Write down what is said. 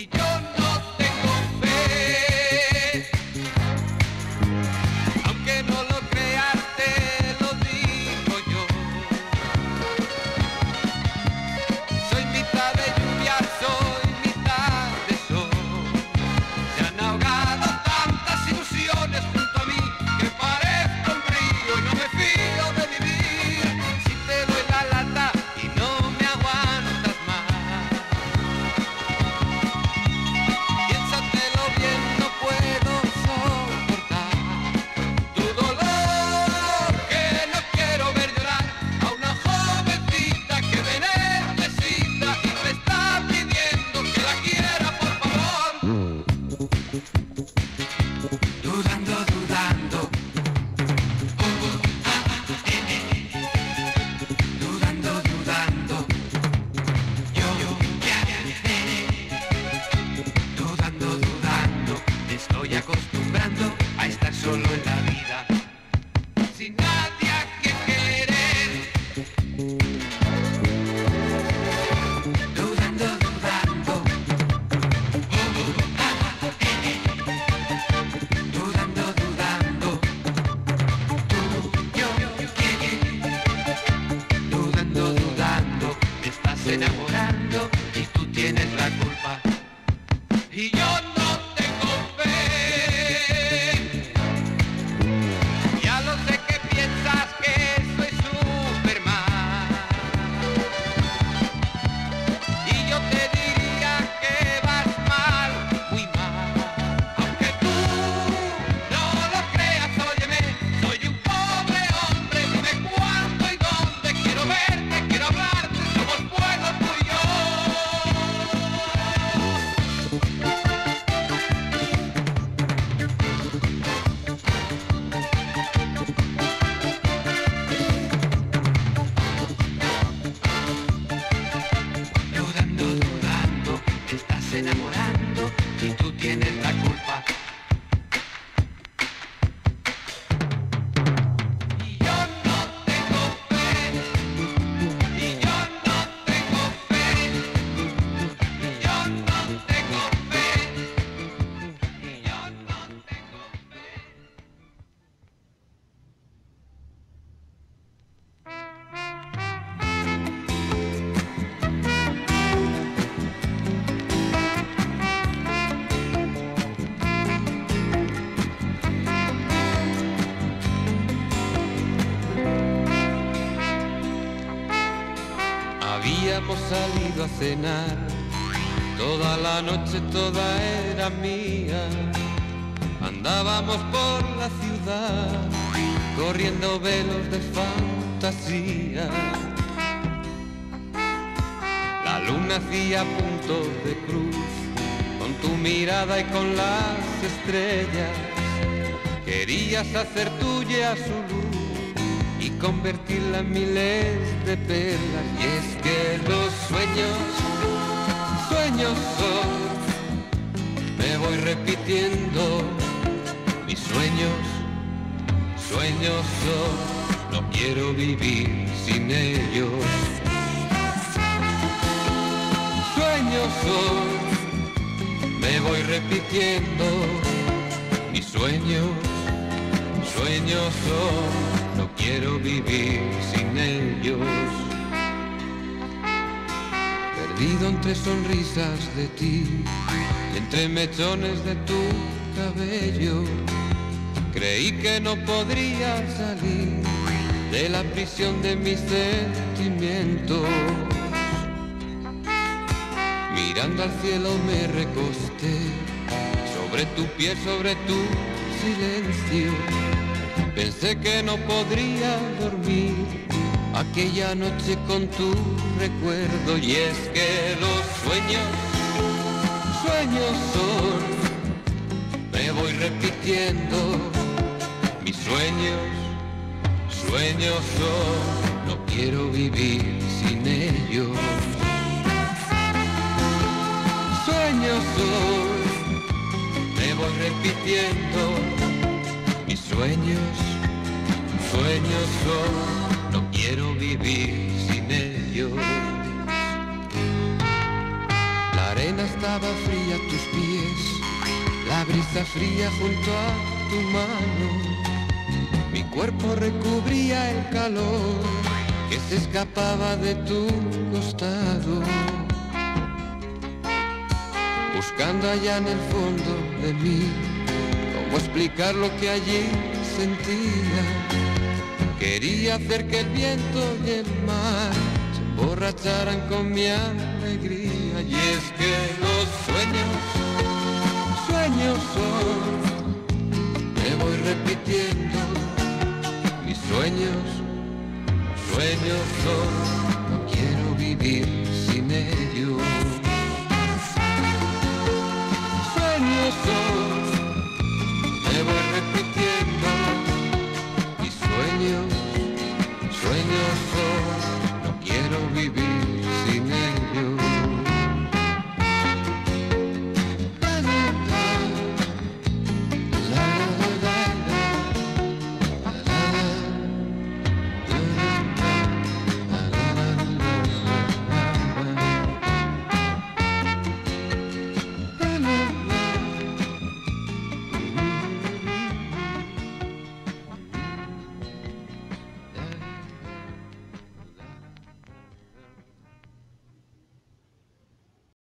He habíamos salido a cenar. Toda la noche toda era mía. Andábamos por la ciudad, corriendo velos de fantasía. La luna hacía punto de cruz, con tu mirada y con las estrellas. Querías hacer tuya su luz y convertirla en miles de perlas. Y es que los sueños, sueños son, me voy repitiendo. Mis sueños, sueños son, no quiero vivir sin ellos. Sueños son, me voy repitiendo. Mis sueños, sueños son, no quiero vivir sin ellos. Perdido entre sonrisas de ti y entre mechones de tu cabello, creí que no podría salir de la prisión de mis sentimientos. Mirando al cielo me recosté sobre tu piel, sobre tu silencio. Pensé que no podría dormir aquella noche con tu recuerdo. Y es que los sueños, sueños son, me voy repitiendo, mis sueños, sueños son, no quiero vivir sin ellos. Sueños son, me voy repitiendo, sueños, sueños son, no quiero vivir sin ellos. La arena estaba fría a tus pies, la brisa fría junto a tu mano. Mi cuerpo recubría el calor que se escapaba de tu costado. Buscando allá en el fondo de mí, cómo explicar lo que allí sentía. Quería hacer que el viento y el mar se emborracharan con mi alegría. Y es que los sueños, sueños son, me voy repitiendo. Mis sueños, sueños son, no quiero vivir